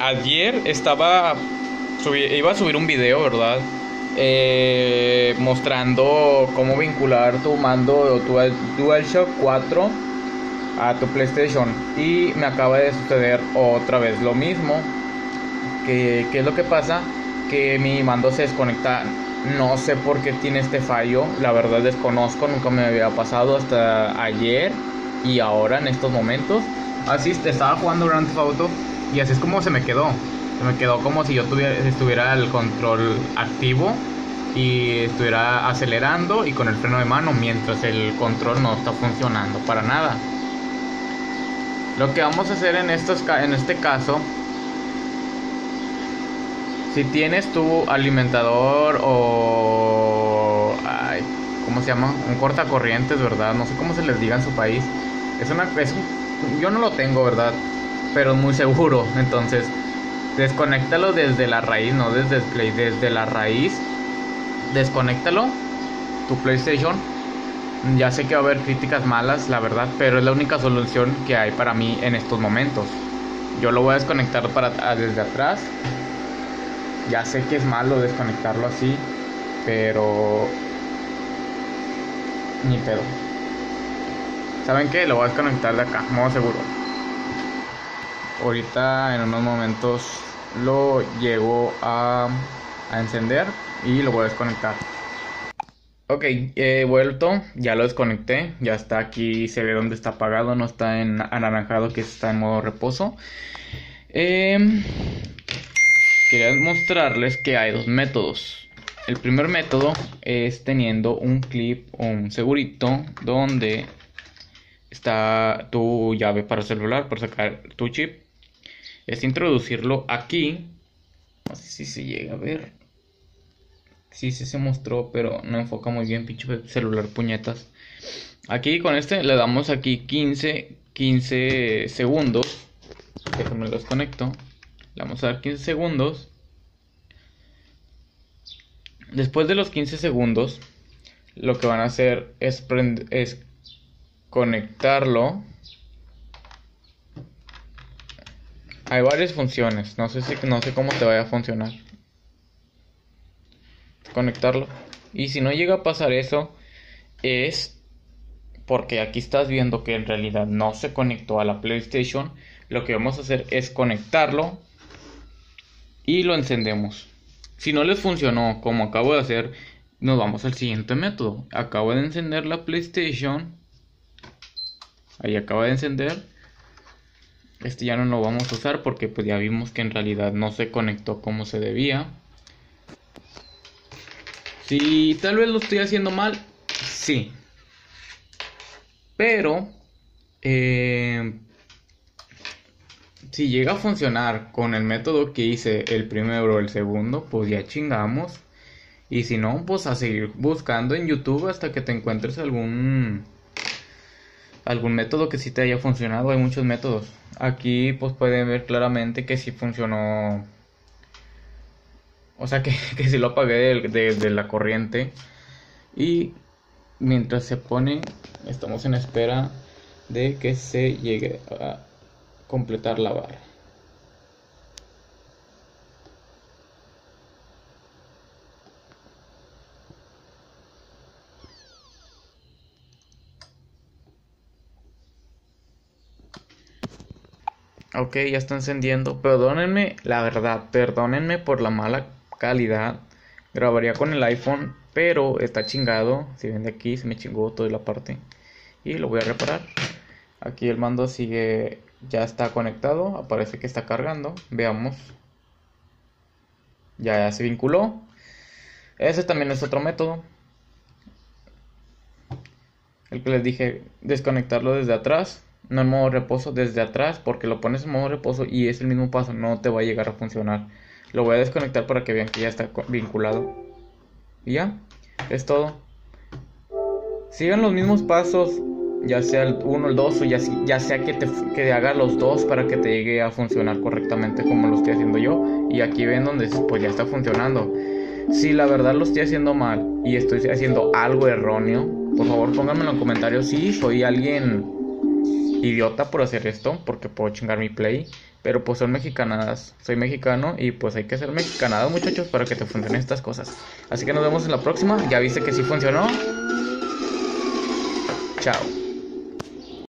Ayer estaba. iba a subir un video, ¿verdad? Eh, mostrando cómo vincular tu mando tu DualShock 4 a tu PlayStation. Y me acaba de suceder otra vez lo mismo. ¿Qué, qué es lo que pasa? Que mi mando se desconecta. No sé por qué tiene este fallo. La verdad desconozco. Nunca me había pasado hasta ayer. Y ahora en estos momentos. Así estaba jugando Grand Theft Auto y así es como se me quedó. Se me quedó como si yo tuviera, estuviera el control activo y estuviera acelerando y con el freno de mano mientras el control no está funcionando para nada. Lo que vamos a hacer en, estos, en este caso, si tienes tu alimentador o... Ay, ¿Cómo se llama? Un cortacorrientes, ¿verdad? No sé cómo se les diga en su país. Es una... Es yo no lo tengo, ¿verdad? Pero muy seguro. Entonces, desconéctalo desde la raíz, no desde el play, desde la raíz. Desconéctalo, tu PlayStation. Ya sé que va a haber críticas malas, la verdad, pero es la única solución que hay para mí en estos momentos. Yo lo voy a desconectar para, desde atrás. Ya sé que es malo desconectarlo así, pero ni pedo. ¿Saben qué? Lo voy a desconectar de acá, modo seguro ahorita en unos momentos lo llego a, encender y lo voy a desconectar. Ok he vuelto ya lo desconecté ya está aquí se ve donde está apagado no está en anaranjado que está en modo reposo. Em, quería mostrarles que hay dos métodos. El primer método es teniendo un clip o un segurito donde está tu llave para celular para sacar tu chip es introducirlo aquí. No sé si se llega a ver. Sí, sí se mostró, pero no enfoca muy bien, pinche celular puñetas. Aquí con este le damos aquí 15, 15 segundos. Déjenme los conecto. Le vamos a dar 15 segundos. Después de los 15 segundos, lo que van a hacer es, es conectarlo Hay varias funciones. No sé si no sé cómo te vaya a funcionar. Conectarlo. Y si no llega a pasar eso, es porque aquí estás viendo que en realidad no se conectó a la PlayStation. Lo que vamos a hacer es conectarlo y lo encendemos. Si no les funcionó como acabo de hacer, nos vamos al siguiente método. Acabo de encender la PlayStation. Ahí acaba de encender este ya no lo vamos a usar porque pues ya vimos que en realidad no se conectó como se debía. Si tal vez lo estoy haciendo mal, sí. Pero, eh, si llega a funcionar con el método que hice el primero o el segundo, pues ya chingamos. Y si no, pues a seguir buscando en YouTube hasta que te encuentres algún algún método que sí te haya funcionado. Hay muchos métodos. Aquí pues pueden ver claramente que sí funcionó. O sea que, que sí lo apagué de, la corriente. Y mientras se pone, estamos en espera de que se llegue a completar la barra. Ok, ya está encendiendo. Perdónenme, la verdad, perdónenme por la mala calidad. Grabaría con el iPhone, pero está chingado. Si ven de aquí, se me chingó toda la parte. Y lo voy a reparar. Aquí el mando sigue, ya está conectado. Aparece que está cargando. Veamos. Ya se vinculó. Ese también es otro método. El que les dije, desconectarlo desde atrás no en modo reposo desde atrás porque lo pones en modo reposo y es el mismo paso, no te va a llegar a funcionar. Lo voy a desconectar para que vean que ya está vinculado. Y ya, es todo. Sigan los mismos pasos, ya sea el 1, el 2 o ya, ya sea que, te, que haga los dos para que te llegue a funcionar correctamente como lo estoy haciendo yo. Y aquí ven donde pues ya está funcionando. Si la verdad lo estoy haciendo mal y estoy haciendo algo erróneo, por favor pónganme en los comentarios si soy alguien idiota por hacer esto, porque puedo chingar mi play. Pero pues son mexicanadas. Soy mexicano y pues hay que ser mexicanado, muchachos, para que te funcionen estas cosas. Así que nos vemos en la próxima. Ya viste que sí funcionó. Chao.